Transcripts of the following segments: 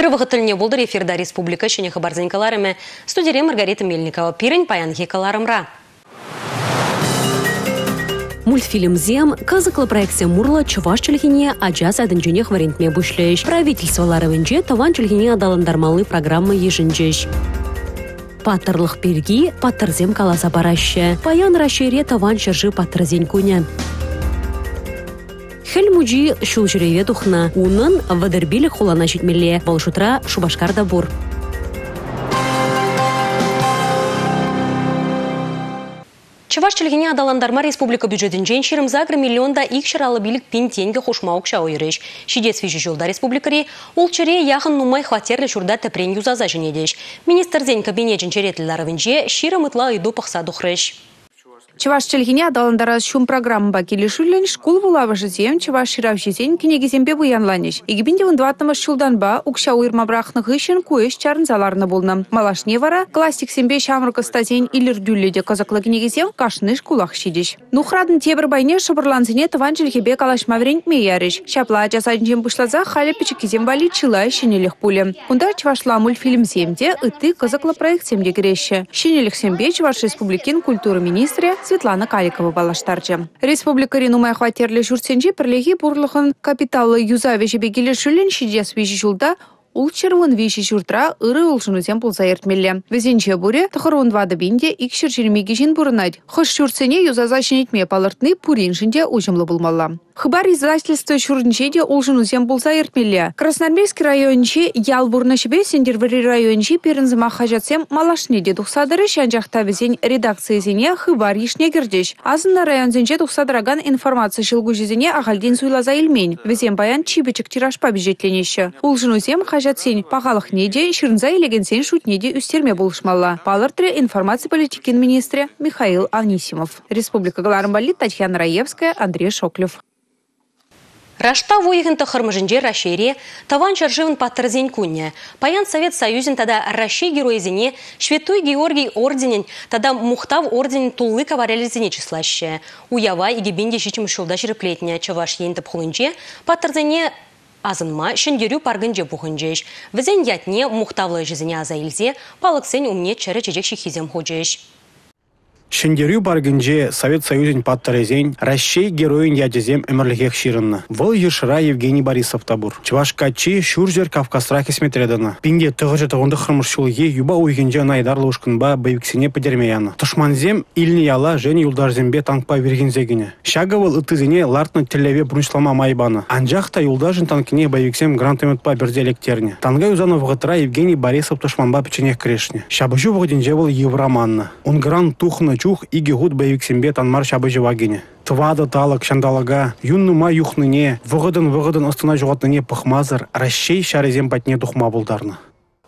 Эрвығы тіліне болдыр эфирда республика шыне хабарзанькаларымы. Студире Маргарита Мельникова. Пирін паян хекаларымра. Мультфильм «Зем» казықлы проекция мурла чуваш чүлгене ажас әдінжіне хварентме бұшлеш. Правительстволары венже таван чүлгене адаландармалы программы ежінжеш. Паттырлық берги паттырзем каласа барашы. Паян рашере таван шыржы паттырзен күні. Хел мужи шул жүреве тухна. Унын вадырбилі хулана жетмеле. Болшутра шубашкарда бур. Чываш чілгіне адаландарма республика бюджетін жен шерім загры миллионда икшіралы билік пен тенгі қошмаук шау ереш. Шидес фижі жылда республикари, ол чыре яғын нумай хватерлі шурда тәпрен юзаза женедеш. Министр зен кабинет черетлілары вінже ширы мытла үйду пықса дұқрыш. Чуваш челгине адаландара шум программа келешулен школ булавы жезем чуваш ширав жезен кинегезембе буянланеш. Игибинде шулдан ба укша уйрма брахны гышен куеш чарын заларны болны. Малашне вара классик сембе шамрка стазен илер дюлледе казаклы кинегезем кашныш кулах шидеш. Нухрадын тебір байне шыбырланзине тыван челхебе калашма врентме яреш. Шапла жасадын бушлаза халі пичекизем вали чыла шинелех пуле. Кунда чувашла мультфильм семде ыты казаклы проект семде кереші. Шинелех сембе чуваш республикин культура министре Светлана Каликова балаштарчы. Республика ринумай хватерлі жүрсенже бірлеги бурлығын капиталы юзаве жебегелі шүлін шидес жылда Ул червон виши шуртра ыры улшынузем пулса ертмелле. Везенче буре тахырун вады бинде икшір жермеге жин бурынайд. Хош шуртсене юзаза шинетме палыртны пурин жинде ужымлы булмалла. Хыбар издательство шурнчеде улшынузем пулса ертмелле. Красноармейский районче ял бурнашыбе сендервери районче перінзыма хажатсем малашнеде тухсадыры шанжақта везен редакциясене хыбар ешне кірдеш. Азында районзенче тухсадыраган информация жылгу жезене ағалден суйлаза илмень. Везен баян чибечек тиражпа бюджетленеші. Улшынузем хажатсен пағалық неде шырынза илегенсен шутнеде үстерме болышмалла. Палыртре информация политикин министре Михаил Анисимов. Республика Галарымбали Татьяна Раевская, Андрей Шоклев. Рашта войығын тұқырмыжынже Рашере таван чаржывын паттырзен күнне. Паян Совет Союзин тада Рашей геройзіне Шветуй Георгий орденен тада Мухтав орденен туллы каварелізіне числаще. Уява и гибинде шичім шулда жіріплетіне чаваш ентіп хулынже паттырзене азынма шындерю паргынже бұғынжеш. Візен ятне Мухтавлы жізіне аза илзе, палықсен умне чәрі чечек шихизем хожеш. Шендерю баргынже Совет Союзин паттарезен Рашей героин ядезем эмірлігек ширынны. Выл ешыра Евгений Борисов табур. Чывашкачи шуржер Кавказра кесметредіні. Пинде тұғыржы тұғынды хырмыршулге юба уйгенже найдарлы ушкынба бейвіксене подермеяны. Тушманзем илни яла және юлдарзембе танкпа вергензегіне. Шаговыл ытызене лартны телеве брунчлама майбаны. Анжақта юлдажын танкине бейвіксем грантометпа бірзелектерне. Танга юзанов ғытыра Евгений Борисов тушманба печенех крешне. Шабыжу вғыденже. Он грант чух иги гуд боевиксембе танмар шабы живагине. Твады талык шандалага, юннума юхныне, вғыдын вғыдын ыстына жуғатныне пықмазыр, расшей шарезем патне тухма булдарны.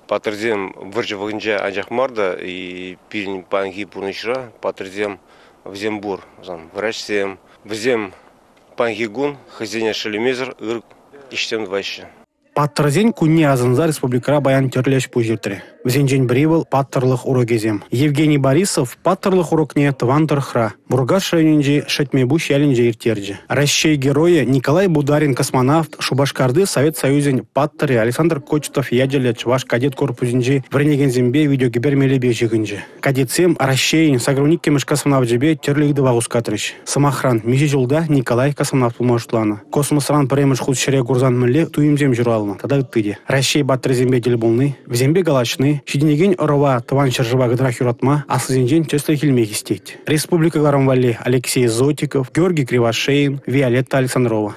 Патрзем выржы вғынжа ажақмарда и пирин панги пурнышра, патрзем взембур, зан врачсем, взем пангигун, хазеня шелемезер, ыр иштем двайшы. Паттырзен күнне азынза республикара баян терлеш пужиртре. Взенжен бривыл паттырлық урогезем. Евгений Борисов паттырлық урокне тыван тұрхра. Бургаш районенже шетмебу шәлінже иртерджі. Расшей героя Николай Бударин космонавт Шубашкарды Совет Союзен паттыры Александр Кочетов ядjelе Чуваш кадет корпусинже вренегензембе видеогибер мелебе жігінже. Кадетсем Расшейн сагруник кемеш космонавт жебе терлігді вағускатрыш. Самохран меже жылда Николай космонавт пулмашланы. Космосран премеш худ шере гурзан мүле туимзем журалны. Тада ыттыде. Расшей баттыр зембе дел болны. Взембе галашны шидинеген ырова тыван чыржыва гыдра юратма асызенжен төсле хилмех истейт. Республика Гарамвали Алексей Зотиков, Георгий Кривошеин, Виолетта Александрова.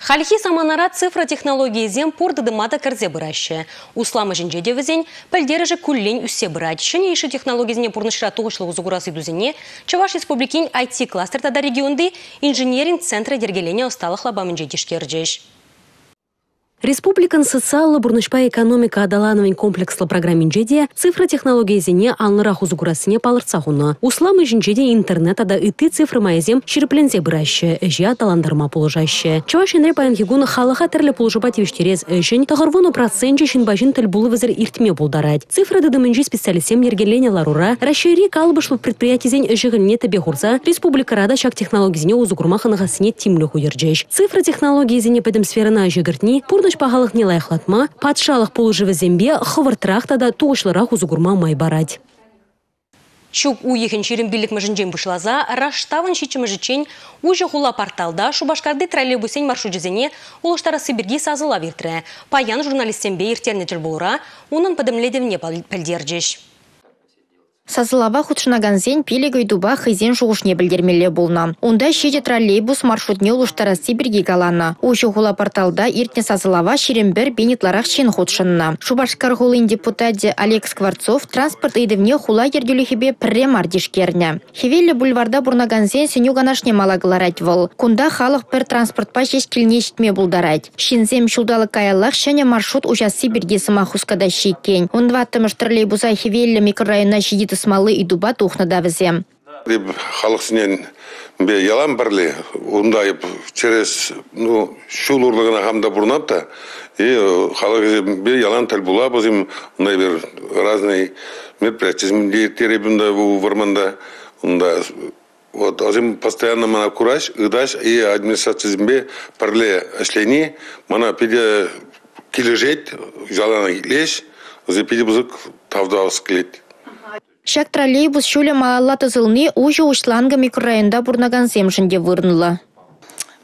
Хальхи саманара цифра технологии зем порды дымада кірзе бұрашы. Усламы жінже девізен, пәлдері күллен үссе бұрад. Шыне еші технологизіне пұрнышыра туғышлығы зугурасы дүзіне, Чаваш республикин IT-кластер тада регионды инженеринг центры дергелене осталық лабамын жедішкерджеш. Республикан социалы бурнышпа экономика адалановын комплекслы программин жеде цифра технология зене алнырах узугурасыне палырца хуны. Усламы жинжеде интернет ада ыты цифры майзем ширплензе бұращы, әжі аталандырма пулыжащы. Чаваш енре паян хигун халыха тірлі пулыжыба тевіштерез әжін, тағырвону процент жешін бажын тіл булы иртме булдарад. Цифры дыдымынжи специалисем ергелене ларура, расшири калбышлы предприятизен әжігіне тебе хурса, республика рада шак технологизіне узугурмахынығасыне тимлі хуйырджеш. Цифра технология зене пәдім сферына әжігіртні, пурны Пурныш пағалық не лайықлатма, патшалық полужывы зембе хывыртырақ тада туғышлырақ узугурма май барать. Чук у ехін черен билік мүжінжен бұшлаза, раштавын шичімі жычен уже хула порталда шубашкарды троллейбусен маршрут жезене улыштары Сибирги сазыла вертірі. Паян журналистен бейір тернетіл болыра, оның подымледевне пәлдерджеш. Сазылаба худшынаганзен пилегой дуба хызен жуғышне білдермелі болна. Онда шеде троллейбус маршрутне улыштара Сибирге галана. Ошы хула порталда иртне сазылава шерембір бенетларақ шен худшынна. Шубашкар хулын депутате Олег Скворцов транспорт идывне хула ердюлихебе прем ардишкерне. Хевелі бульварда бурнаганзен сеню ганашне малагыларать вол. Кунда халық пір транспортпа жеш келнешітме булдарать. Шинзем шулдалы каялах шәне маршрут ужас Сибирге сыма хускада шеккен. Ондваттымыш троллейбуса хевелі микрорайона шидиты смалы и дуба тухна давзе. халық сінен бе ялам бірле ондай через ну шул урлыгына хамда бурнапта и халық бе ялан тел була бозим ондай бир разный мероприятия теребунда у варманда онда вот азим постоянно мана кураж ыдаш и администрация бе парле эшлени мана пиде килежет жалана леш зепиде бузык тавда скелет Шак троллейбус шуле малалла тызылны уже ушланга микрорайонда бурнаган земшінде вырныла.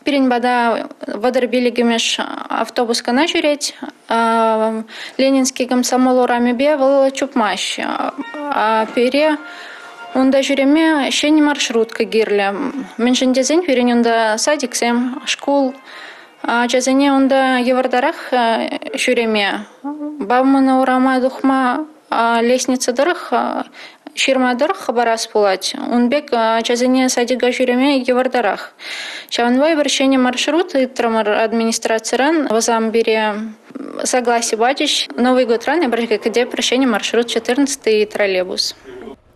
Пиренбада вадар билигимеш автобус кана жүреть. Ленинский комсомол урами бе чупмаш. А пере онда жүреме шени маршрутка гирле. Мен жіндезен перен онда садиксем, школ. Жазене онда евардарах жүреме. Бавмана урама духма А, лестница дырых ширма дырых хабарас пулать. Унбек а, чазыне садига жюреме евардарах. Чаванвай вершение маршрут и трамар администрациран вазамбире согласие батищ. Новый год ран, я где прощение маршрут 14 и троллейбус.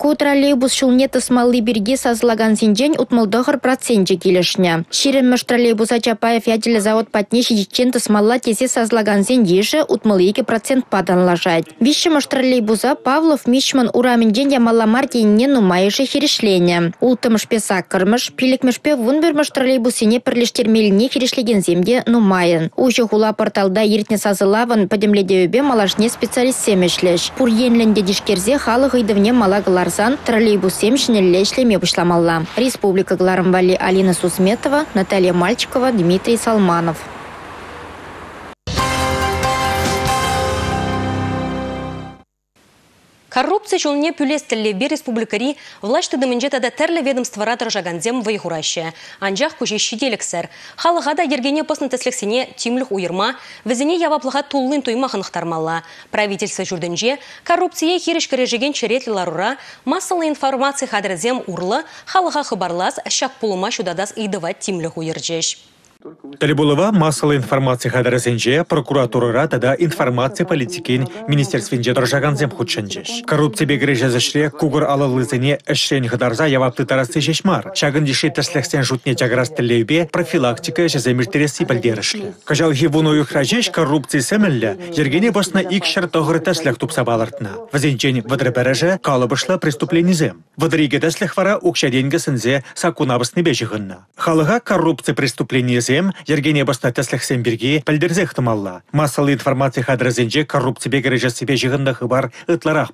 Ку троллейбус шулне тысмалли бирге сазлаган синжен утмылдығыр процентже келішне. Ширеммеш троллейбуса Чапаев яділі завод патне шидичен тысмалла тесе сазлаган синжеше утмылы 2 процент паданлажать. Вишемеш троллейбуса Павлов Мичман ураминжен ямалламар дейінне нумайышы херешление. Ултымыш песа кырмыш, пилікмешпе вунбермеш троллейбусине пірлештермеліне херешлеген земде нумайын. Ужы хула порталда ертне сазылавын падемледеубе малашне специалист семешлеш. Пур енленде дишкерзе халық идывне Тарзан троллейбус семшинелле ишлеме бушламалла. Республика Гларамбали Алина Сусметова, Наталья Мальчикова, Дмитрий Салманов. Коррупция жолне пюлестіллебе республикари влашты дымынже тада тәрлі ведомствора тұржаганзем вайхураща. Анжақ көже шиделіксір. Халыға ергене посны тәслексене тимлік уйырма, візіне яваплыға туллын туймақынықтармалла. Правительство жүрдінже коррупция хиріш кережеген черетлі ларура массалы информация хадрезем урлы халыға хыбарлас шак пулыма шудадас идыват тимлік уйыржеш. Талибулова массалы информация хадарасенже прокуратурара тада информация политикин министерственже доржаганзем худшенжеш. Коррупция бегре жазышре кугыр алалызыне эшрен хадарза явапты тарасы жешмар. Чагын деши тәслексен жутне жаграс тілеубе профилактика жазамиртереси пальдерышлы. Кажал хивуну юхражеш коррупция сәмілі, ергене басна икшар тоғыры тәслех тупса балартна. Вазенчен вадрабәрәжі калыбышла преступленизем. Вадриге тәслех вара укшаденге сынзе сакунабысны бежігынна. Халыға коррупция преступление Сем, Ергене басна тәсләхсен бирге пәлдерзе хтымалла. Массалы информация хадрызенже коррупция бегере жасыбе жығында хыбар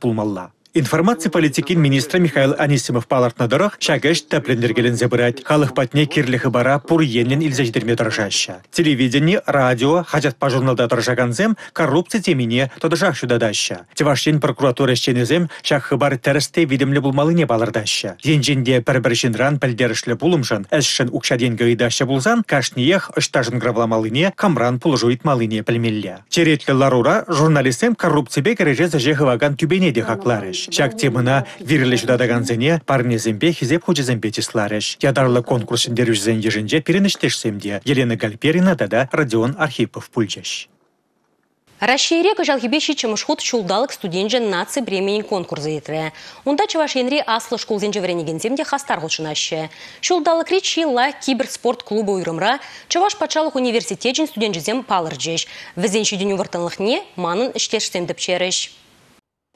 пулмалла. Информация политикин министра Михаил Анисимов палартнадырых шагаш тәплендергелен зебірәт. Халық патне кирліхі бара пур енлен илзәждерме дұржаща. Телевидение, радио, хажат по журналда дұржаганзем коррупция темине тодыжақ шудадаща. Теваштен прокуратура шченезем шақ хыбар тәрісте видимлі булмалыне балырдаща. Енженде пір-біршінран пәлдерішлі булымшын, әшшін укшаден гайдаща булзан, кашниех ыштажын гравламалыне, камран пулжуит малыне пілмелле. Черетлі ларура журналистем коррупция бекереже зажехываган тюбене де хакларыш. Шак темына вирлі жудадаган зене парнезембе хизеп хучезембе тисларыш. Ядарлы конкурсын дерюжзен ежінже переніштешсемде Елена Гальперина дада Родион Архипов пульчаш. Рашире кыжалхибе чымышхут чулдалык студенже наци бремени конкурсы етірі. Онда чавашенри аслы школзен жевренегенземде хастар ғылшынашы. Чулдалык речи ла киберспорт клубы уйрымра Чаваш пачалық университетжен студенжізем палыр жеш. Візен шүйден не манын іштешсем діпчеріш.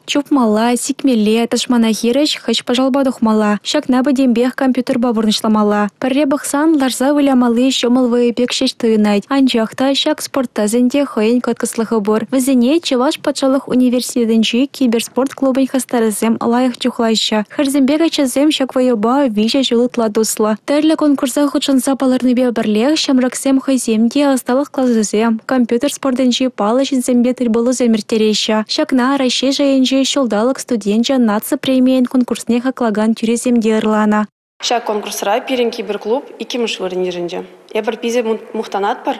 Чупмала, сикмеле, ташмана хирыш, хыш пажалба духмала. Шакна бадембех компьютер бабурнышламала. Пірре бақсан ларза вылямалы шомылвы бек шеш тыынайт. Анжақта шак спортта зінде хойын көткіслығы бор. Візіне Чеваш патшалық университетінжі киберспорт клубын хастарызем лайық чухлайша. Харзембек ачазем шак вайоба вижа жылытла дусла. Тәрлі конкурса хучынса паларны бе бірлех шамраксем хайземде асталық клазызем. Компьютер спортынжі палы жінзембе тірболу земіртереща. Шакна райше жайынжы шолдалық студентжа нация премиян конкурсне хаклаган тюреземде ырлана. Ша конкурсра пирен киберклуб икимыш вырниринже. Эбір пизе мұқтанат бар,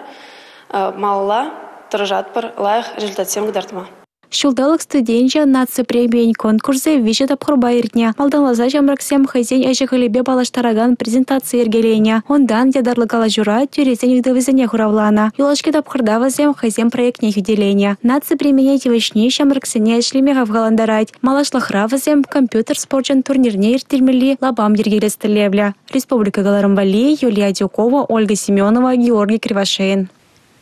малла тұрыжат бар, лайық результатсем гдартма. Шулдалык студенча нация премиян конкурсы виже тапқыр байыртне. Малданлаза жамраксем хайзен әжіғілебе балаштараган презентация ергелене. Ондан ядарлыгала жура тюрезен югдывызене хуравлана. Юлашки тапқырда вазем хайзен проектне юделене. Нация премиян тивышне шамраксене әшлеме гавгаландарать. Малашлахра вазем компьютер спорчан турнирне иртельмели лабам ергелестілевля. Республика Галарымвали, Юлия Дюкова, Ольга Семенова, Георгий Кривошеин.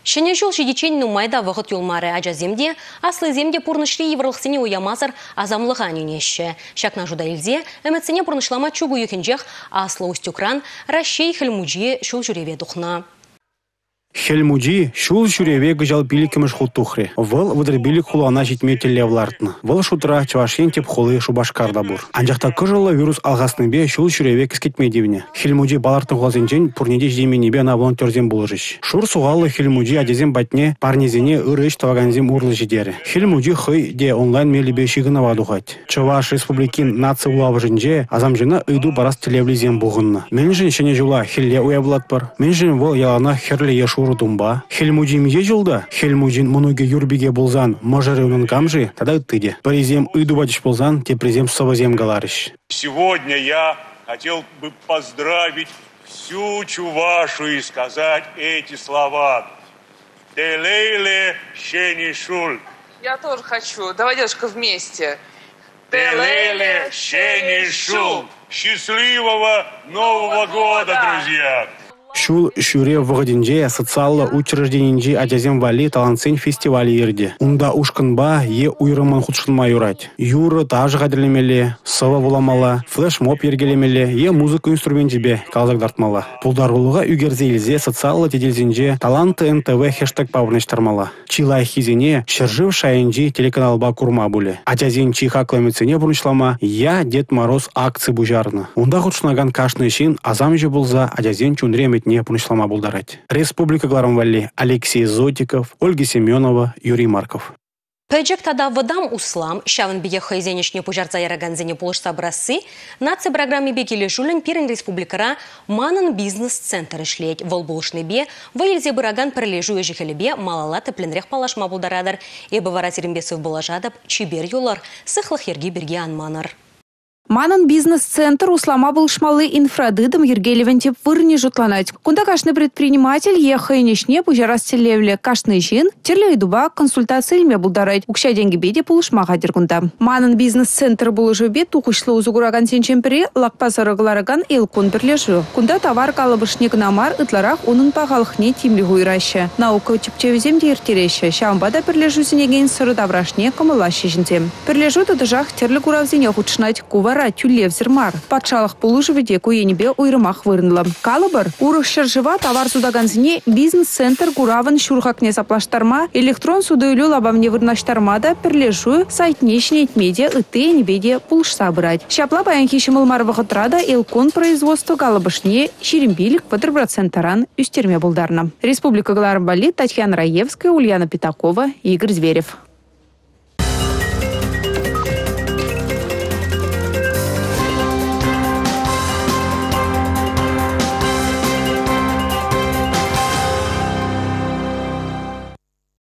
Шене жол шедечен нумайда вағыт юлмары земде, аслы земде пурнышри еврлықсыне уямазыр азамлыға ненеші. Шакна жуда илзе, әмәтсіне пурнышлама чугу юхенжех аслы устюкран рашей хілмуджие шул жүреве дұқна. Хельмуджи шул жүреве гыжал билікіміш тухре. Выл выдыр билік хулана жетме телевлартны. Выл шутра чавашен теп хулы шубашкарда бур. Анжақта күжылы вирус алғасынбе шул жүреве кіскетмедевіне. Хельмуджи балартын хулазенжен пурнеде ждеменебе на волонтерзен булыжыш. Шур суғалы Хельмуджи адезен батне парнезене ырыш таваганзем урлы жидері. Хельмуджи хый де онлайн мелебе шигына вадухать. Чаваш республикин нация улавыжынже азамжына ыйду барас телевлизен буғынны. Менжін шене жула хелле уявлат бар. Менжін вол ялана херле ешур урудумба. Хельмуджим ежылда, Хельмуджин мунуге юрбиге болзан, мажарыунын камжи, тогда тыде. Паризем ыдувадиш болзан, те презем совазем галарыш. Сегодня я хотел бы поздравить всю Чувашу и сказать эти слова. Телейле Шенишуль. Я тоже хочу. Давай, дедушка, вместе. Телейле Шенишуль. Счастливого Нового года, друзья! Шул шуре вғыдинже социалы учрежденинже адязем вали талантсен фестивалі ерде. Унда ушкынба е уйрымын худшынма юрать. Юры тажы қадірлемелі, сывы буламала, флешмоб ергелемелі, е музыка инструментібе қалзақ дартмала. Пулдарулыға үгерзейлзе социалы теделзенже таланты НТВ хештег павырныштармала. Чилай хизене шыржыв шайынжи телеканалба курма буле. Адязен чиха клемецене бұрнышлама я Дед Мороз акции бужарны. Унда худшынаган кашны шин булза адязен не пунышлама булдарать. Республика Гларамвали, Алексей Зотиков, Ольга Семенова, Юрий Марков. Пәжік тада вадам услам, шавын бие хайзенешне пужарца яраганзене полышса брасы, нация программе бекелі жүлін пирен республикара манын бизнес-центр ішлет. Вол болышны бе, вайлзе бұраган пірлежу ежіхелебе малала тіпленрех палашма бұлдарадыр. Эбі вара терімбесів болажадып, чибер юлар, сықлық ерге берге анманыр. Манын бизнес-центр услама шмалы инфрадыдым ергелевен вырни жутланать. Кунда кашны предприниматель ехайнешне пужарас телевле кашны жин, терле дуба консультация илме булдарайт. Укша деньги беде пулышма гадер кунда. Манын бизнес-центр булыжы бе тухышлы узугураган сенчемпре лакпасарыглараган эл контрлежу. Кунда товар калыбышне гнамар ытларах унын пағалықне тимли гуйраще. Наука чипчевизем де ертереше. Шамбада перлежу синеген сыры даврашне камылаще жинтем. Перлежу тадыжах терлі гуравзене худшнать кувар вара тюллев зермар. Патшалық пулышыведе куенебе уйрымах вырнылы. Калыбыр, урых шыржыва товар судаганзіне бизнес-центр куравын шурхакне заплаштарма, электрон судойлю лабамне вырнаштарма да перлешу сайтнешне этмеде ыты небеде пулышса бырать. Шапла баян хишимыл вғытрада элкон производство калыбышне шерембилік пытыр проценттаран үстерме булдарна. Республика Галарбали Татьяна Раевская, Ульяна Питакова, Игорь Зверев.